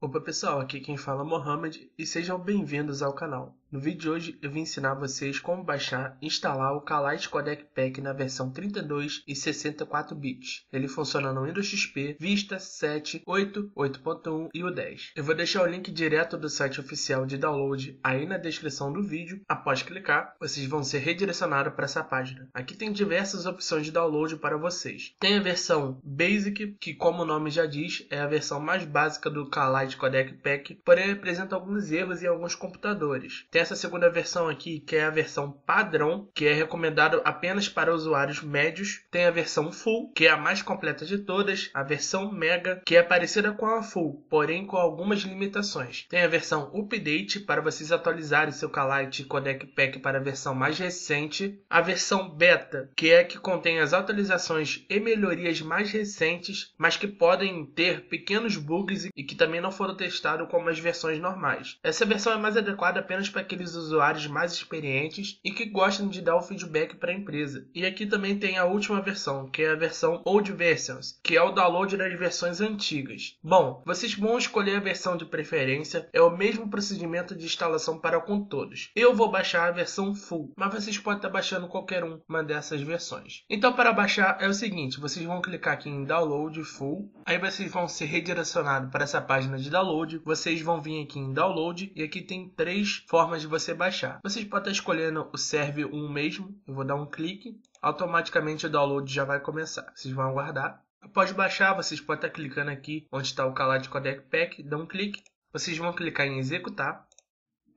Opa pessoal, aqui quem fala é Mohamed e sejam bem-vindos ao canal. No vídeo de hoje eu vim ensinar vocês como baixar e instalar o Calite Codec Pack na versão 32 e 64 bits. Ele funciona no Windows XP, Vista, 7, 8, 8.1 e o 10. Eu vou deixar o link direto do site oficial de download aí na descrição do vídeo. Após clicar, vocês vão ser redirecionados para essa página. Aqui tem diversas opções de download para vocês. Tem a versão Basic, que como o nome já diz, é a versão mais básica do Calite de codec pack, porém apresenta alguns erros em alguns computadores. Tem essa segunda versão aqui, que é a versão padrão, que é recomendado apenas para usuários médios. Tem a versão full, que é a mais completa de todas, a versão mega, que é parecida com a full, porém com algumas limitações. Tem a versão update para vocês atualizarem seu Calite codec pack para a versão mais recente, a versão beta, que é a que contém as atualizações e melhorias mais recentes, mas que podem ter pequenos bugs e que também não foram testados como as versões normais. Essa versão é mais adequada apenas para aqueles usuários mais experientes e que gostam de dar o feedback para a empresa. E aqui também tem a última versão, que é a versão Old Versions, que é o download das versões antigas. Bom, vocês vão escolher a versão de preferência, é o mesmo procedimento de instalação para com todos. Eu vou baixar a versão full, mas vocês podem estar baixando qualquer uma dessas versões. Então para baixar é o seguinte, vocês vão clicar aqui em download full, aí vocês vão ser redirecionados para essa página de download, vocês vão vir aqui em download e aqui tem três formas de você baixar. Vocês podem estar escolhendo o serve 1 mesmo, eu vou dar um clique, automaticamente o download já vai começar. Vocês vão aguardar. Após baixar, vocês podem estar clicando aqui onde está o Calate Codec Pack, dá um clique. Vocês vão clicar em executar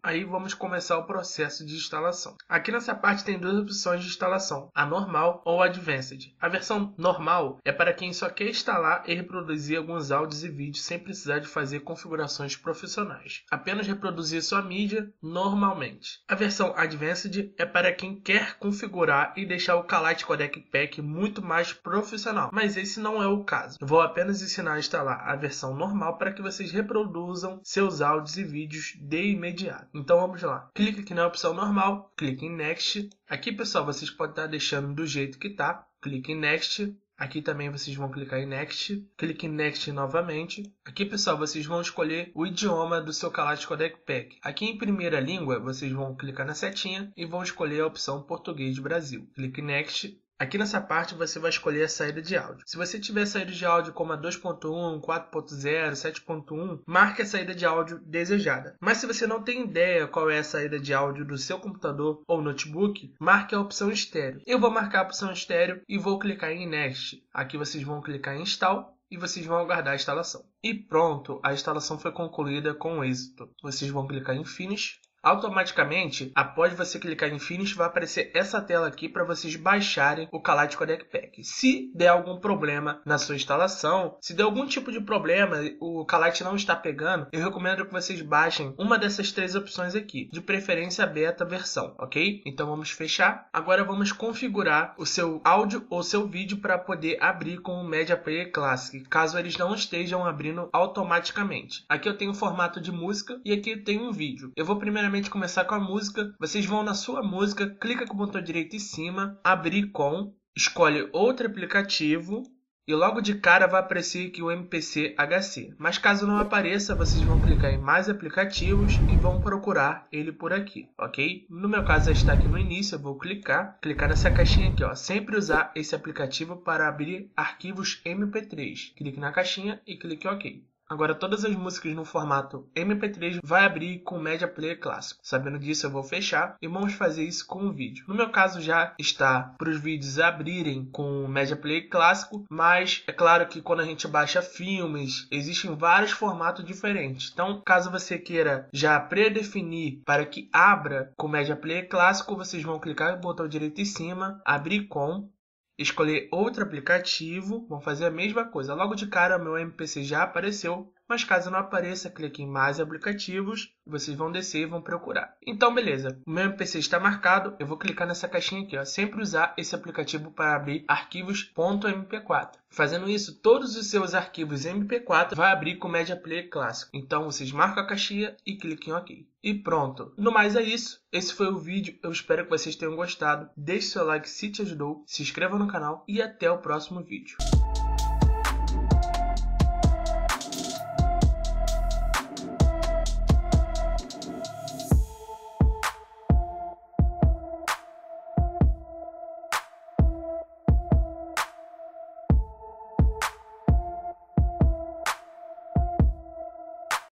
Aí vamos começar o processo de instalação. Aqui nessa parte tem duas opções de instalação, a normal ou advanced. A versão normal é para quem só quer instalar e reproduzir alguns áudios e vídeos sem precisar de fazer configurações profissionais. Apenas reproduzir sua mídia normalmente. A versão advanced é para quem quer configurar e deixar o Calite Codec Pack muito mais profissional, mas esse não é o caso. vou apenas ensinar a instalar a versão normal para que vocês reproduzam seus áudios e vídeos de imediato. Então vamos lá. Clique aqui na opção normal, clique em Next. Aqui, pessoal, vocês podem estar deixando do jeito que está. Clique em Next. Aqui também vocês vão clicar em Next. Clique em Next novamente. Aqui, pessoal, vocês vão escolher o idioma do seu Calate Codec Pack. Aqui em primeira língua, vocês vão clicar na setinha e vão escolher a opção Português Brasil. Clique em Next. Aqui nessa parte você vai escolher a saída de áudio. Se você tiver saída de áudio como a 2.1, 4.0, 7.1, marque a saída de áudio desejada. Mas se você não tem ideia qual é a saída de áudio do seu computador ou notebook, marque a opção estéreo. Eu vou marcar a opção estéreo e vou clicar em Next. Aqui vocês vão clicar em Install e vocês vão aguardar a instalação. E pronto, a instalação foi concluída com êxito. Vocês vão clicar em Finish Automaticamente, após você clicar em Finish, vai aparecer essa tela aqui para vocês baixarem o Calate Codec Pack. Se der algum problema na sua instalação, se der algum tipo de problema, o Calite não está pegando, eu recomendo que vocês baixem uma dessas três opções aqui, de preferência beta versão, ok? Então vamos fechar. Agora vamos configurar o seu áudio ou seu vídeo para poder abrir com o Media Player Classic, caso eles não estejam abrindo automaticamente. Aqui eu tenho o formato de música e aqui eu tenho um vídeo. Eu vou primeiramente primeiramente começar com a música. Vocês vão na sua música, clica com o botão direito em cima, abrir com, escolhe outro aplicativo e logo de cara vai aparecer aqui o MPC HC. Mas caso não apareça, vocês vão clicar em mais aplicativos e vão procurar ele por aqui, ok? No meu caso já está aqui no início, eu vou clicar, clicar nessa caixinha aqui, ó. Sempre usar esse aplicativo para abrir arquivos MP3. Clique na caixinha e clique OK. Agora todas as músicas no formato MP3 vai abrir com Media Player clássico. Sabendo disso, eu vou fechar e vamos fazer isso com o vídeo. No meu caso já está para os vídeos abrirem com Media Player clássico, mas é claro que quando a gente baixa filmes, existem vários formatos diferentes. Então, caso você queira já predefinir para que abra com Media Player clássico, vocês vão clicar no botão direito em cima, abrir com escolher outro aplicativo, vão fazer a mesma coisa. Logo de cara, meu MPC já apareceu, mas caso não apareça, clique em mais aplicativos, vocês vão descer e vão procurar. Então, beleza, o meu MPC está marcado, eu vou clicar nessa caixinha aqui, ó, sempre usar esse aplicativo para abrir arquivos .mp4. Fazendo isso, todos os seus arquivos MP4 vai abrir com Media Player clássico. Então, vocês marcam a caixinha e cliquem em OK. E pronto. No mais é isso. Esse foi o vídeo. Eu espero que vocês tenham gostado. Deixe seu like se te ajudou, se inscreva no canal e até o próximo vídeo.